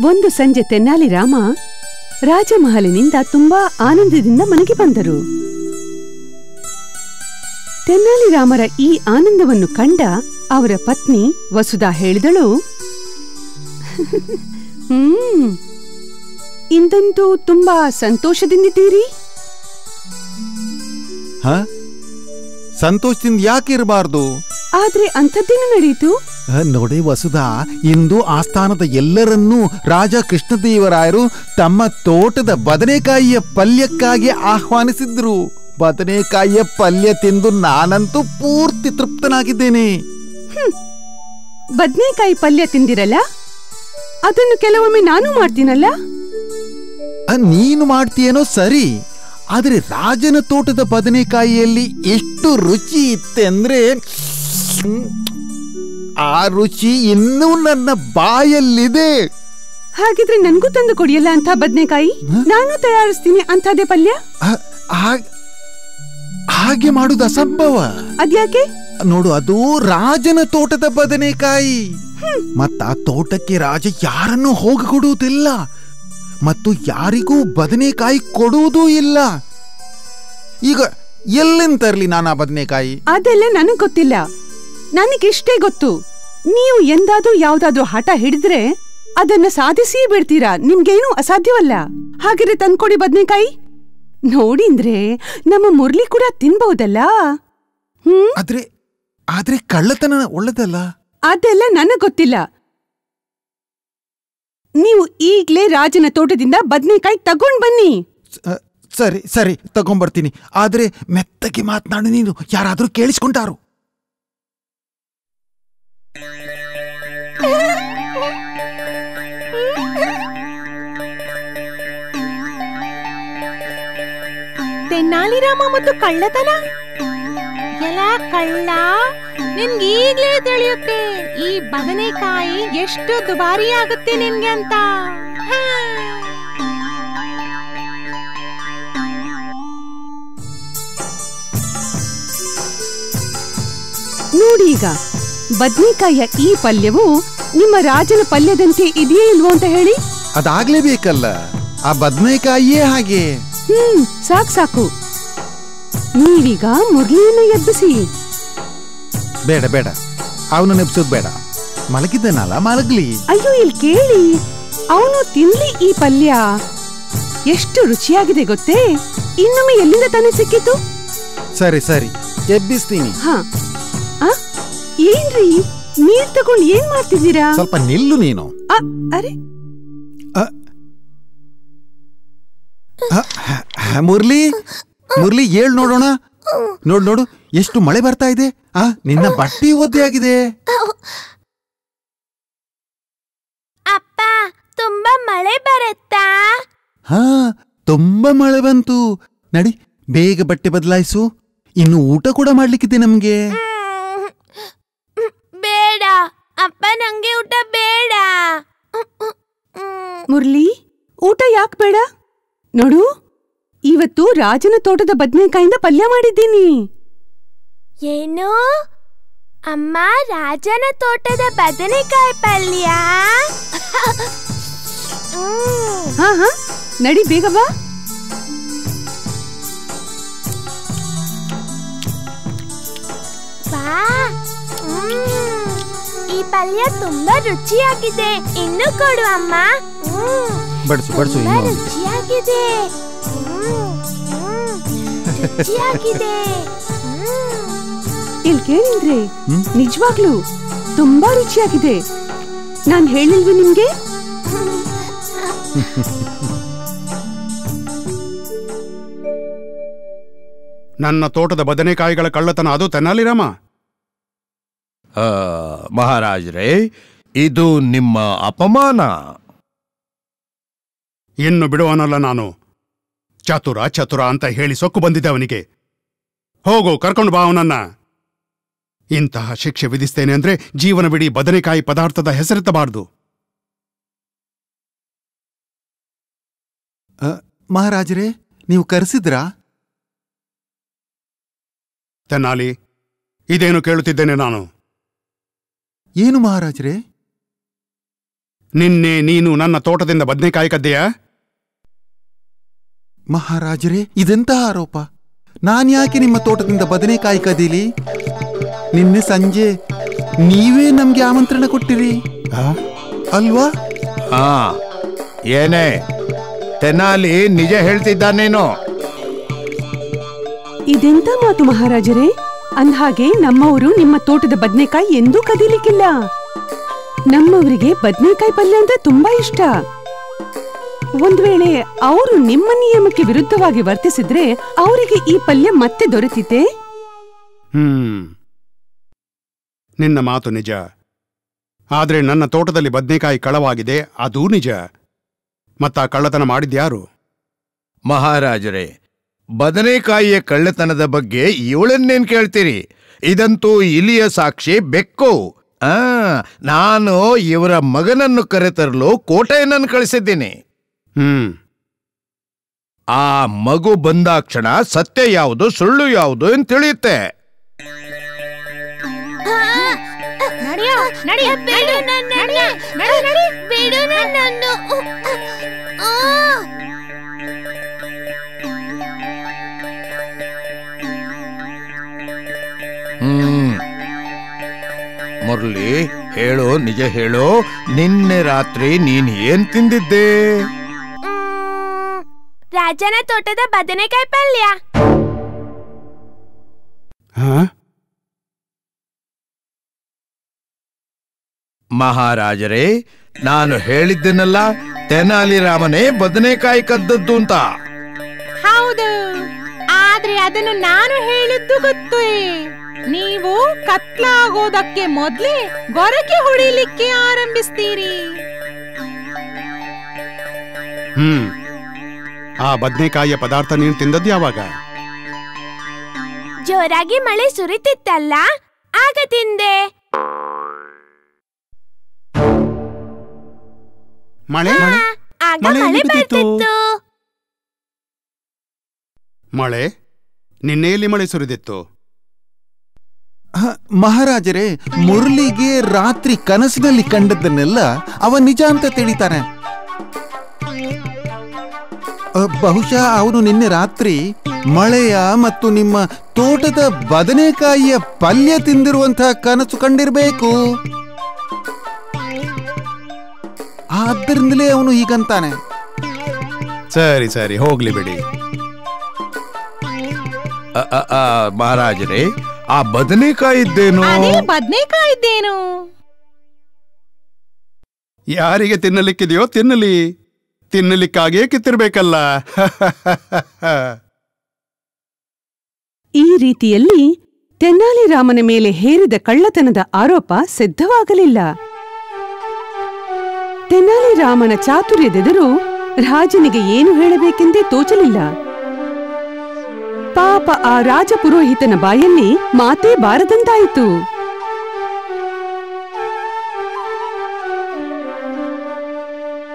ಒಂದು ಸಂಜೆ ತೆನ್ನಾಲಿ ರಾಮ ರಾಜಮಹಲಿನಿಂದ ತುಂಬಾ ಆನಂದದಿಂದ ಮನೆಗೆ ಬಂದರು. ತೆನ್ನಾಲಿ ರಾಮರ ಈ ಆನಂದವನ್ನು ಕಂಡ ಅವರ ಪತ್ನಿ ವಸುಧಾ ಹೇಳಿದಳು ಹ್ಮ್ ಇಂದಂತೂ ತುಂಬಾ ಸಂತೋಷದಿಂದಿದ್ದೀರಿ? ಹ? ಸಂತೋಷದಿಂದ ಯಾಕೆ ಇರಬಾರ್ದು? ಆದ್ರೆ ಅಂಥದ್ದೇನು ನಡೆಯಿತು? ನೋಡಿ ವಸುಧಾ ಇಂದು ಆಸ್ಥಾನದ ಎಲ್ಲರನ್ನೂ ರಾಜ ಕೃಷ್ಣದೇವರಾಯರು ತಮ್ಮ ತೋಟದ ಬದನೆಕಾಯಿಯ ಪಲ್ಯಕ್ಕಾಗಿ ಆಹ್ವಾನಿಸಿದ್ರು. ಬದನೆಕಾಯಿಯ ಪಲ್ಯ ತಿಂದು ನಾನಂತೂ ಪೂರ್ತಿ ತೃಪ್ತನಾಗಿದ್ದೇನೆ. ಬದನೆಕಾಯಿ ಪಲ್ಯ ತಿಂದಿರಲ್ಲ? ಅದನ್ನು ಕೆಲವೊಮ್ಮೆ ನಾನು ಮಾಡ್ತೀನಲ್ಲ? ನೀನು ಮಾಡ್ತೀಯೇನೋ ಸರಿ ಆದರೆ ರಾಜನ ತೋಟದ ಬದನೆಕಾಯಿಯಲ್ಲಿ ಎಷ್ಟು ರುಚಿ ಇತ್ತೆಂದ್ರೆ ಆ ರುಚಿ ಇನ್ನೂ ನನ್ನ ಬಾಯಲ್ಲಿದೆ. ಹಾಗಿದ್ರೆ ನನಗೂ ತಂದು ಕೊಡಿಯಲ್ಲ ಅಂತ ಬದನೆಕಾಯಿ? ನಾನು ತಯಾರಿಸ್ತೀನಿ ಅಂಥದೇ ಪಲ್ಯ? ಹಾಗೆ ಮಾಡುದು ಅಸಂಭವ ಅದ್ಯಾಕೆ? ನೋಡು ಅದು ರಾಜನ ತೋಟದ ಬದನೆಕಾಯಿ. ಮತ್ತ ಆ ತೋಟಕ್ಕೆ ರಾಜ ಯಾರನ್ನು ಹೋಗಿ ಕೊಡುವುದಿಲ್ಲ. ಮತ್ತು ಯಾರಿಗೂ ಬದನೆಕಾಯಿ ಕೊಡುವುದೂ ಇಲ್ಲ. ಈಗ ಎಲ್ಲಿಂದ ತರಲಿ ನಾನು ಆ ಬದನೆಕಾಯಿ? ಅದೆಲ್ಲ ನನಗೆ ಗೊತ್ತಿಲ್ಲ. ನನಗಿಷ್ಟೇ ಗೊತ್ತು. ನೀವು ಎಂದಾದ್ರೂ ಯಾವ್ದಾದ್ರೂ ಹಠ ಹಿಡಿದ್ರೆ ಅದನ್ನ ಸಾಧಿಸಿ ಬಿಡ್ತೀರಾ? ನಿಮ್ಗೇನು ಅಸಾಧ್ಯವಲ್ಲ. ಹಾಗಿದ್ರೆ ತಂದ್ಕೊಡಿ ಬದ್ನೇಕಾಯಿ. ನೋಡಿಂದ್ರೆ ನಮ್ಮ ಮುರಳಿ ಕೂಡ ತಿನ್ಬಹುದಲ್ಲ? ಹ್ಮ್? ಆದ್ರೆ ಆದ್ರೆ ಕಳ್ಳತನ ಒಳ್ಳೆದಲ್ಲ? ಅದೆಲ್ಲ ನನಗ್ ಗೊತ್ತಿಲ್ಲ. ನೀವು ಈಗ್ಲೇ ರಾಜನ ತೋಟದಿಂದ ಬದ್ನೇಕಾಯಿ ತಗೊಂಡ್ ಬನ್ನಿ. ಸರಿ ಸರಿ ತಗೊಂಬರ್ತೀನಿ. ಆದ್ರೆ ಮೆತ್ತಗೆ ಮಾತನಾಡಿ ನೀನು ಯಾರಾದ್ರೂ ಕೇಳಿಸ್ಕೊಂಡಾರು. ತೆನ್ನಾಲಿರಾಮ ಮತ್ತು ಕಳ್ಳತನ ಎಲ್ಲ ಕಳ್ಳ ನಿಮ್ಗೀಗ್ಲೇ ಈಗ್ಲೇ ತಿಳಿಯುತ್ತೆ, ಈ ಬದನೆಕಾಯಿ ಎಷ್ಟು ದುಬಾರಿ ಆಗುತ್ತೆ ನಿನ್ಗೆ ಅಂತ ಹಾ. ಈಗ ಈ ಪಲ್ಯವು ನಿಮ್ಮ ರಾಜನ ಪಲ್ಯದಂತೆ ಇದೆಯೇ ಇಲ್ವೋ ಅಂತ ಹೇಳಿ? ಅದಾಗ್ಲೇಬೇಕಲ್ಲ. ಆ ಬದ್ನೆಕಾಯಿಯೇ ಹಾಗೆ. ಹ್ಮ್ ಸಾಕ್ ಸಾಕು. ನೀವೀಗ ಮುರಳಿಯನ್ನ ಎಬ್ಬಿಸಿ. ಬೇಡ ಬೇಡ. ಅವನು ನೆಪ್ಸೋದ್ ಬೇಡ. ಮಲಗಿದ್ದನಲ್ಲ ಮಲಗ್ಲಿ. ಅಯ್ಯೋ ಇಲ್ಲಿ ಕೇಳಿ. ಅವನು ತಿನ್ಲಿ ಈ ಪಲ್ಯ. ಎಷ್ಟು ರುಚಿಯಾಗಿದೆ ಗೊತ್ತೇ? ಇನ್ನೊಮ್ಮೆ ಎಲ್ಲಿಂದ ತಾನೇ ಸಿಕ್ಕಿತು ಸರಿ ಸರಿ. ಎಬ್ಬಿಸ್ತೀನಿ. ಹಾ? ಏನ್ರಿ? ನೀರ್ ತಗೊಂಡ್ ಏನ್ ಮಾಡ್ತಿದ್ದೀರಾ? ಸ್ವಲ್ಪ ನಿಲ್ಲು ನೀನು. ಅರೆ. ಮುರ್ಲಿ ಮುರ್ಲಿ ಹೇಳ್ ನೋಡೋಣ. ನೋಡ್ ನೋಡು ಎಷ್ಟು ಮಳೆ ಬರ್ತಾ ಇದೆ. ಆ ನಿನ್ನ ಬಟ್ಟೆ ಒದ್ದೆ ಆಗಿದೆ. ಅಪ್ಪ ತುಂಬಾ ಮಳೆ ಬರುತ್ತಾ? ಹಾ ತುಂಬಾ ಮಳೆ ಬಂತು. ನಡಿ ಬೇಗ ಬಟ್ಟೆ ಬದಲಾಯಿಸು. ಇನ್ನು ಊಟ ಕೂಡ ಮಾಡ್ಲಿಕ್ಕಿದೆ ನಮ್ಗೆ ಬೇಡ ಅಪ್ಪ ನಂಗೆ ಊಟ ಬೇಡ. ಮುರ್ಲಿ ಊಟ ಯಾಕೆ ಬೇಡ? ನೋಡು ಇವತ್ತು ರಾಜನ ತೋಟದ ಬದ್ನೆಕಾಯಿಂದ ಪಲ್ಯ ಮಾಡಿದ್ದೀನಿ. ಏನು? ಅಮ್ಮ ರಾಜನ ತೋಟದ ಬದನೆಕಾಯಿ ಪಲ್ಯ. ಹಾ ಹಾ ನಡಿ ಬೇಗ ಬಾ. ಬಾ. ಪಲ್ಯ ತುಂಬಾ ರುಚಿಯಾಗಿದೆ ಇನ್ನು ಕೊಡು ಅಮ್ಮ. ಬಡ್ಸು ಬಡ್ಸು ತುಂಬಾ ರುಚಿಯಾಗಿದೆ ಹ್ಮ್. ಹ್ಮ್. ರುಚಿಯಾಗಿದೆ ಹ್ಮ್. ಇಲ್ ಕೇಳಿದ್ರೆ? ನಿಜವಾಗ್ಲು ತುಂಬಾ ರುಚಿಯಾಗಿದೆ ನಾನ್ ಹೇಳಿಲ್ವಿ ನಿಮ್ಗೆ ನನ್ನ ತೋಟದ ಬದನೆಕಾಯಿಗಳ ಕಳ್ಳತನ ಅದು ತೆನಾಲಿರಾಮ ಮಹಾರಾಜ್ರೇ ಇದು ನಿಮ್ಮ ಅಪಮಾನ. ಇನ್ನು ಬಿಡುವನಲ್ಲ ನಾನು. ಚತುರ ಚತುರ ಅಂತ ಹೇಳಿ ಸೊಕ್ಕು ಬಂದಿದ್ದೆ ಅವನಿಗೆ ಹೋಗು ಕರ್ಕೊಂಡು ಬಾ ಅವನನ್ನ. ಇಂತಹ ಶಿಕ್ಷೆ ವಿಧಿಸ್ತೇನೆ ಅಂದ್ರೆ ಜೀವನವಿಡೀ ಬದನೆಕಾಯಿ ಪದಾರ್ಥದ ಹೆಸರೆತ್ತಬಾರದು. ಅ, ಮಹಾರಾಜರೇ ನೀವು ಕರೆಸಿದ್ರಾ? ತೆನಾಲಿ ಇದೇನು ಕೇಳುತ್ತಿದ್ದೇನೆ ನಾನು. ಏನು ಮಹಾರಾಜರೇ? ನಿನ್ನೆ ನೀನು ನನ್ನ ತೋಟದಿಂದ ಬದನೆಕಾಯಿ ಕದ್ದೆಯಾ? ಮಹಾರಾಜರೇ ಇದೆಂತಹ ಆರೋಪ? ನಾನ್ಯಾಕೆ ನಿಮ್ಮ ತೋಟದಿಂದ ಬದನೆಕಾಯಿ ಕದೀಲಿ? ನಿನ್ನೆ ಸಂಜೆ ನೀವೇ ನಮ್ಗೆ ಆಮಂತ್ರಣ ಕೊಟ್ಟಿರಿ. ಆ? ಅಲ್ವಾ? ಹಾ ಏನೇ? ತೆನಾಲಿ ನಿಜ ಹೇಳ್ತಿದ್ದಾನೇನೋ? ಇದೆಂತ ಮಾತು ಮಹಾರಾಜರೇ? ಅಂದ್ಹಾಗೆ ನಮ್ಮವರು ನಿಮ್ಮ ತೋಟದ ಬದ್ನೆಕಾಯಿ ಎಂದೂ ಕದೀಲಿಕ್ಕಿಲ್ಲ. ನಮ್ಮವರಿಗೆ ಬದ್ನೆಕಾಯಿ ಪಲ್ಯ ಅಂದ್ರೆ ತುಂಬಾ ಇಷ್ಟ. ಒಂದ್ ವೇಳೆ ಅವರು ನಿಮ್ಮ ನಿಯಮಕ್ಕೆ ವಿರುದ್ಧವಾಗಿ ವರ್ತಿಸಿದ್ರೆ ಅವರಿಗೆ ಈ ಪಲ್ಯ ಮತ್ತೆ ದೊರೆತಿತೆ? ಹ್ಮ್. ನಿನ್ನ ಮಾತು ನಿಜ. ಆದ್ರೆ ನನ್ನ ತೋಟದಲ್ಲಿ ಬದ್ನೆಕಾಯಿ ಕಳವಾಗಿದೆ ಅದೂ ನಿಜ. ಮತ್ತ ಕಳ್ಳತನ ಮಾಡಿದ್ಯಾರು? ಮಹಾರಾಜರೇ ಬದನೆಕಾಯಿಯ ಕಳ್ಳತನದ ಬಗ್ಗೆ ಇವಳನ್ನೇನ್ ಕೇಳ್ತೀರಿ? ಇದಂತೂ ಇಲಿಯ ಸಾಕ್ಷಿ ಬೆಕ್ಕು. ಆ ನಾನು ಇವರ ಮಗನನ್ನು ಕರೆತರಲು ಕೋಟೆಯನ್ನು ಕಳಿಸಿದ್ದೀನಿ. ಹ್ಮ್. ಆ ಮಗು ಬಂದಾಕ್ಷಣ ಸತ್ಯ ಯಾವುದು ಸುಳ್ಳು ಯಾವುದು ಅಂತ ತಿಳಿಯುತ್ತೆ? ಬಿಡು ನನ್ನನ್ನು ಹ್ಮ್. ಮುರಳಿ ಹೇಳು ನಿಜ ಹೇಳು. ನಿನ್ನೆ ರಾತ್ರಿ ನೀನ್ ಏನ್ ತಿಂದಿದ್ದೆ? ರಾಜನ ತೋಟದ ಬದನೆಕಾಯಿ ಪಲ್ಯ. ಹಾ? ಮಹಾರಾಜರೇ ನಾನು ಹೇಳಿದ್ದೇನಲ್ಲ ತೆನಾಲಿ ರಾಮನೇ ಬದನೆಕಾಯಿ ಕದ್ದದ್ದು ಅಂತ. ಹೌದು ಆದ್ರೆ ಅದನ್ನು ನಾನು ಹೇಳಿದ್ದು ಗೊತ್ತೇ. ನೀವು ಕತ್ಲಾಗೋದಕ್ಕೆ ಮೊದ್ಲೇ ಗೊರಕೆ ಹೊಡಿಲಿಕ್ಕೆ ಆರಂಭಿಸ್ತೀರಿ. ಹ್ಮ್. ಆ ಬದ್ನೆಕಾಯಿಯ ಪದಾರ್ಥ ನೀನು ತಿಂದದ್ ಯಾವಾಗ? ಜೋರಾಗಿ ಮಳೆ ಸುರಿತಿತ್ತಲ್ಲ ಆಗ ತಿಂದೆ. ಮಳೆ? ಮಳೆ? ಬರ್ತಿತ್ತು. ಮಳೆ? ನಿನ್ನೆಯಲ್ಲಿ ಮಳೆ ಸುರಿದಿತ್ತು? ಮಹಾರಾಜರೇ, ಮುರಳಿಗೆ ರಾತ್ರಿ ಕನಸಿನಲ್ಲಿ ಕಂಡದ್ದನ್ನೆಲ್ಲ ಅವ ನಿಜ ಅಂತ ತಿಳಿತಾನೆ. ಬಹುಶಃ ಅವನು ನಿನ್ನೆ ರಾತ್ರಿ ಮಳೆಯ ಮತ್ತು ನಿಮ್ಮ ತೋಟದ ಬದನೆಕಾಯಿಯ ಪಲ್ಯ ತಿಂದಿರುವಂತಹ ಕನಸು ಕಂಡಿರಬೇಕು. ಆದ್ದರಿಂದಲೇ ಅವನು ಹೀಗಂತಾನೆ. ಸರಿ ಸರಿ, ಹೋಗ್ಲಿ ಬಿಡಿ. ಮಹಾರಾಜರೇ ಆ ಬದನೆಕಾಯಿ ಇದ್ದೇನು ಅದೇ ಬದ್ನೇಕಾಯಿ ಇದ್ದೇನು ಯಾರಿಗೆ ತಿನ್ನಲಿಕ್ಕಿದೆಯೋ ತಿನ್ನಲಿ. ತಿನ್ನಲಿಕ್ಕಾಗೇ ಕಿತ್ತಿರ್ಬೇಕಲ್ಲ. ಈ ರೀತಿಯಲ್ಲಿ ತೆನ್ನಾಲಿರಾಮನ ಮೇಲೆ ಹೇರಿದ ಕಳ್ಳತನದ ಆರೋಪ ಸಿದ್ಧವಾಗಲಿಲ್ಲ. ತೆನ್ನಾಲಿರಾಮನ ಚಾತುರ್ಯದೆದುರು ರಾಜನಿಗೆ ಏನು ಹೇಳಬೇಕೆಂದೇ ತೋಚಲಿಲ್ಲ. ಪಾಪ ಆ ರಾಜಪುರೋಹಿತನ ಬಾಯಲ್ಲಿ ಮಾತೇ ಬಾರದಂತಾಯಿತು.